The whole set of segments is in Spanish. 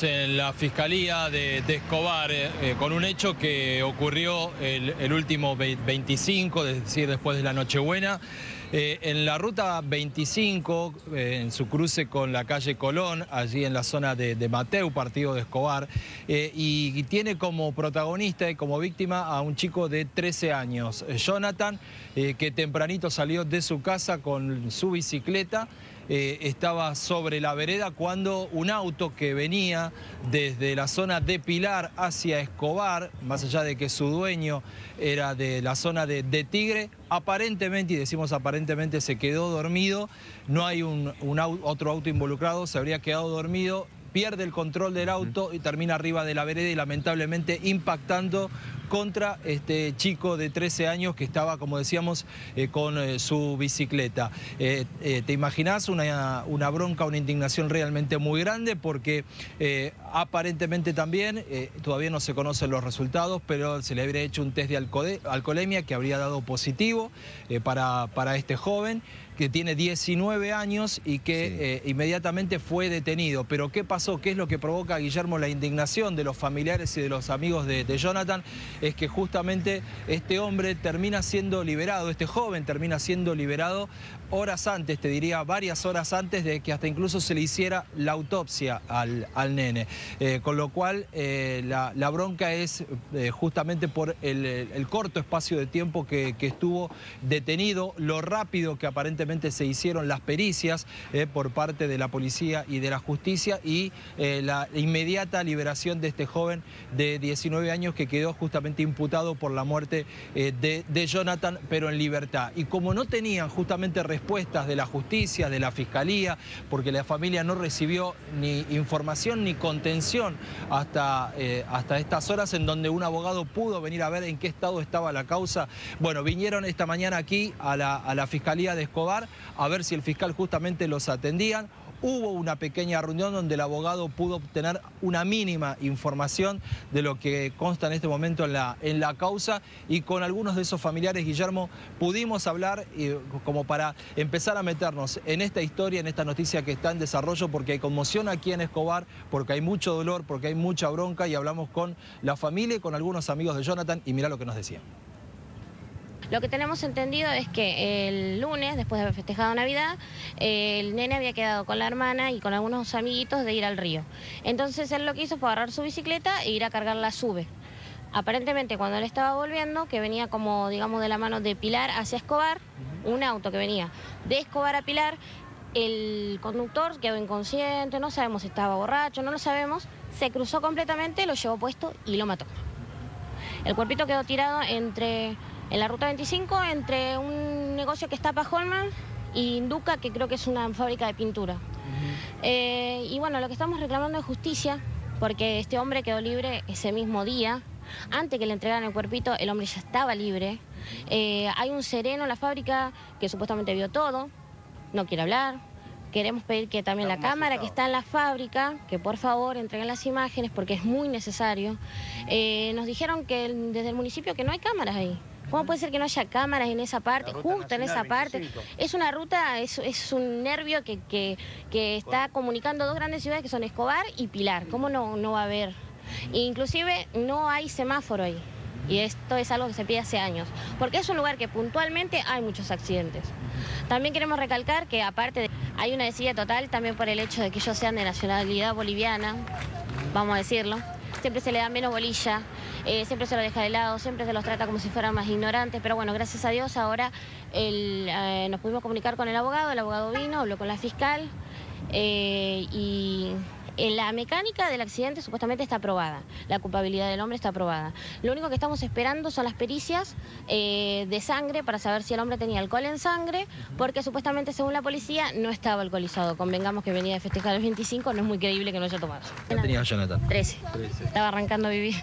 En la Fiscalía de, Escobar, eh, eh, con un hecho que ocurrió el, último 25, es decir, después de la Nochebuena, eh, en la ruta 25, en su cruce con la calle Colón, allí en la zona de, Mateu, partido de Escobar, y tiene como protagonista y como víctima a un chico de 13 años, Jonathan, que tempranito salió de su casa con su bicicleta, eh, estaba sobre la vereda cuando un auto que venía desde la zona de Pilar hacia Escobar, más allá de que su dueño era de la zona de, Tigre, aparentemente, y decimos aparentemente, se quedó dormido, no hay un, otro auto involucrado, se habría quedado dormido, pierde el control del auto y termina arriba de la vereda y lamentablemente impactando contra este chico de 13 años que estaba, como decíamos, eh, con eh, su bicicleta. Eh, ¿Te imaginas una, una, bronca, una indignación realmente muy grande? Porque aparentemente también, todavía no se conocen los resultados, pero se le habría hecho un test de alcoholemia que habría dado positivo para, para este joven que tiene 19 años y que inmediatamente fue detenido. Pero ¿qué pasó? ¿Qué es lo que provoca, Guillermo, la indignación de los familiares y de los amigos de, de Jonathan? Es que justamente este hombre termina siendo liberado, este joven termina siendo liberado horas antes, te diría varias horas antes de que hasta incluso se le hiciera la autopsia al, al nene. Eh, con lo cual eh, la, bronca es eh, justamente por el, corto espacio de tiempo que, estuvo detenido, lo rápido que aparentemente se hicieron las pericias por parte de la policía y de la justicia y la inmediata liberación de este joven de 19 años que quedó justamente imputado por la muerte de, de Jonathan, pero en libertad. Y como no tenían justamente respuestas de la justicia, de la fiscalía, porque la familia no recibió ni información ni contención hasta, eh, hasta estas horas en donde un abogado pudo venir a ver en qué estado estaba la causa. Bueno, vinieron esta mañana aquí a la, a la fiscalía de Escobar a ver si el fiscal justamente los atendían. Hubo una pequeña reunión donde el abogado pudo obtener una mínima información de lo que consta en este momento en la, en la causa y con algunos de esos familiares, Guillermo, pudimos hablar como para empezar a meternos en esta historia, en esta noticia que está en desarrollo, porque hay conmoción aquí en Escobar, porque hay mucho dolor, porque hay mucha bronca y hablamos con la familia y con algunos amigos de Jonathan y mira lo que nos decían. Lo que tenemos entendido es que el lunes, después de haber festejado Navidad, el nene había quedado con la hermana y con algunos amiguitos de ir al río. Entonces él lo que hizo fue agarrar su bicicleta e ir a cargar la sube. Aparentemente cuando él estaba volviendo, que venía como digamos de la mano de Pilar hacia Escobar, un auto que venía de Escobar a Pilar, el conductor quedó inconsciente, no sabemos si estaba borracho, no lo sabemos, se cruzó completamente, lo llevó puesto y lo mató. El cuerpito quedó tirado entre en la ruta 25 entre un negocio que está para Holman y Induca, que creo que es una fábrica de pintura. Eh, y bueno, lo que estamos reclamando es justicia, porque este hombre quedó libre ese mismo día. Antes que le entregaran el cuerpito, el hombre ya estaba libre. Eh, hay un sereno en la fábrica que supuestamente vio todo, no quiere hablar. Queremos pedir que también la cámara que está en la fábrica, que por favor entreguen las imágenes porque es muy necesario. Eh, nos dijeron que desde el municipio que no hay cámaras ahí. ¿Cómo puede ser que no haya cámaras en esa parte, justo en esa parte? Es una ruta, es, un nervio que, está comunicando dos grandes ciudades que son Escobar y Pilar. ¿Cómo no, no va a haber? inclusive no hay semáforo ahí. Y esto es algo que se pide hace años, porque es un lugar que puntualmente hay muchos accidentes. También queremos recalcar que aparte de, hay una desidia total también por el hecho de que ellos sean de nacionalidad boliviana, vamos a decirlo, siempre se le da menos bolilla, eh, siempre se lo deja de lado, siempre se los trata como si fueran más ignorantes, pero bueno, gracias a Dios ahora eh, nos pudimos comunicar con el abogado, el abogado vino, habló con la fiscal eh, y la mecánica del accidente supuestamente está aprobada, la culpabilidad del hombre está aprobada. Lo único que estamos esperando son las pericias eh, de sangre para saber si el hombre tenía alcohol en sangre, porque supuestamente según la policía no estaba alcoholizado. Convengamos que venía de festejar el 25, no es muy creíble que no haya tomado. ¿Qué tenía Jonathan? 13. Estaba arrancando a vivir.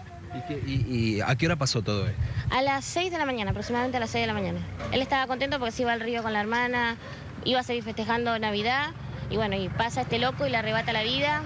¿Y, a qué hora pasó todo esto? A las 6 de la mañana, aproximadamente a las 6 de la mañana. Él estaba contento porque se iba al río con la hermana, iba a seguir festejando Navidad y bueno, y pasa este loco y le arrebata la vida